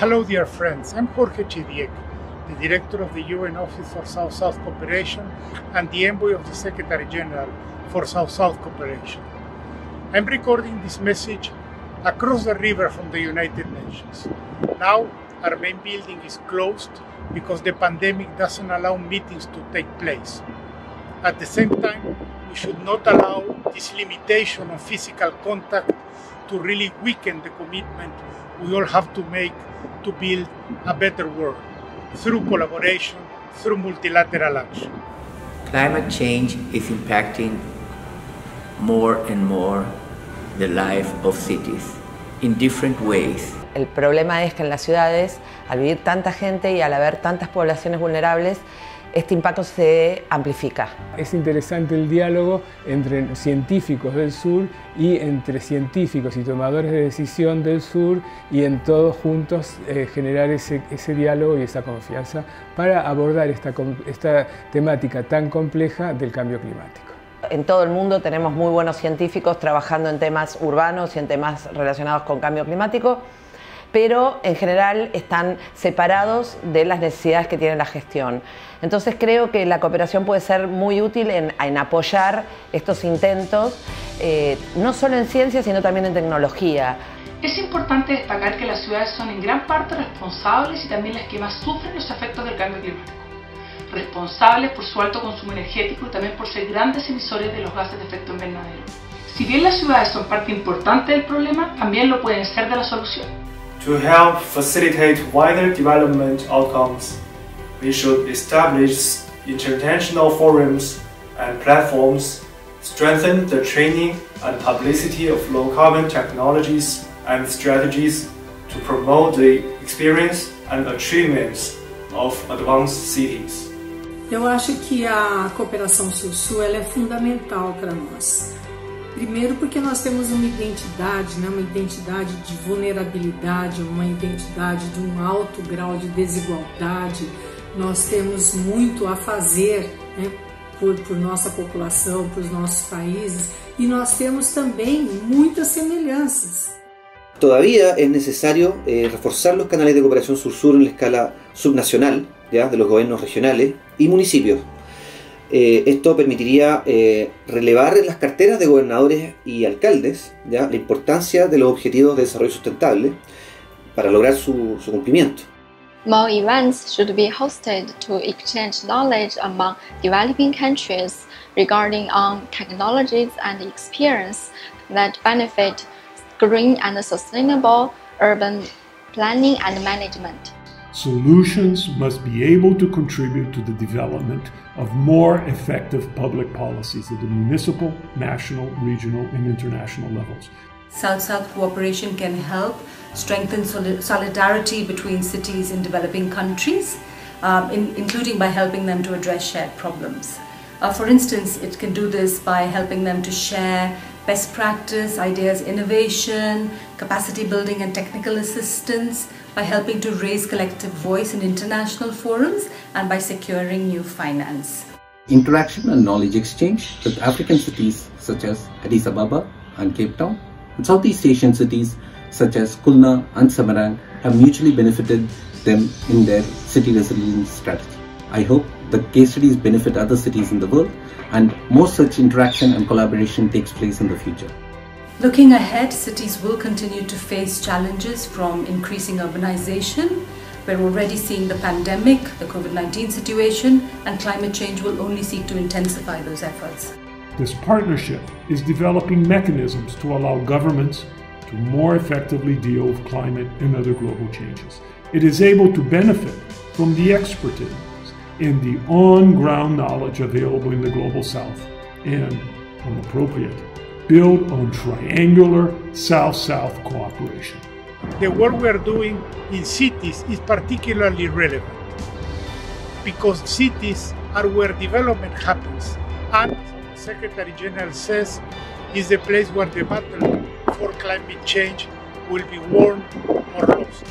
Hello, dear friends. I'm Jorge Chediek, the director of the UN Office for South South Cooperation and the envoy of the Secretary General for South South Cooperation. I'm recording this message across the river from the United Nations. Now, our main building is closed because the pandemic doesn't allow meetings to take place. At the same time, we should not allow this limitation of physical contact to really weaken the commitment we all have to make to build a better world through collaboration, through multilateral action. Climate change is impacting more and more the life of cities in different ways. El problema es que en las ciudades, al vivir tanta gente y al haber tantas poblaciones vulnerables, este impacto se amplifica. Es interesante el diálogo entre científicos del sur y entre científicos y tomadores de decisión del sur y en todos juntos eh, generar ese, ese, diálogo y esa confianza para abordar esta, esta temática tan compleja del cambio climático. En todo el mundo tenemos muy buenos científicos trabajando en temas urbanos y en temas relacionados con cambio climático pero en general están separados de las necesidades que tiene la gestión. Entonces creo que la cooperación puede ser muy útil en, apoyar estos intentos, eh, no solo en ciencia, sino también en tecnología. Es importante destacar que las ciudades son en gran parte responsables y también las que más sufren los efectos del cambio climático. Responsables por su alto consumo energético y también por ser grandes emisores de los gases de efecto invernadero. Si bien las ciudades son parte importante del problema, también lo pueden ser de la solución. To help facilitate wider development outcomes, we should establish international forums and platforms, strengthen the training and publicity of low-carbon technologies and strategies to promote the experience and achievements of advanced cities. Eu acho que a cooperação sul-sul é fundamental para nós. Primeiro porque nós temos uma identidade, né, uma identidade de vulnerabilidade, uma identidade de um alto grau de desigualdade. Nós temos muito a fazer né, por, por nossa população, por os nossos países, e nós temos também muitas semelhanças. Todavía es necesario eh, reforzar los canales de cooperación sur-sur en la escala subnacional, ¿ya? de los gobiernos regionales y municipios, Eh, esto permitiría eh, relevar en las carteras de gobernadores y alcaldes ¿ya? la importancia de los objetivos de desarrollo sustentable para lograr su, su cumplimiento. More events should be hosted to exchange knowledge among developing countries regarding on technologies and experience that benefit green and sustainable urban planning and management. Solutions must be able to contribute to the development of more effective public policies at the municipal, national, regional, and international levels. South-South cooperation can help strengthen solidarity between cities in developing countries, um, in, including by helping them to address shared problems. Uh, for instance, it can do this by helping them to share best practice, ideas, innovation, capacity building and technical assistance, by helping to raise collective voice in international forums and by securing new finance. Interaction and knowledge exchange with African cities such as Addis Ababa and Cape Town and Southeast Asian cities such as Khulna and Semarang have mutually benefited them in their city resilience strategy. I hope the case studies benefit other cities in the world and more such interaction and collaboration takes place in the future. Looking ahead, cities will continue to face challenges from increasing urbanization. We're already seeing the pandemic, the COVID-19 situation, and climate change will only seek to intensify those efforts. This partnership is developing mechanisms to allow governments to more effectively deal with climate and other global changes. It is able to benefit from the expertise and the on-ground knowledge available in the Global South and, when appropriate, build on triangular South-South cooperation. The work we are doing in cities is particularly relevant because cities are where development happens and the Secretary General says is the place where the battle for climate change will be won or lost.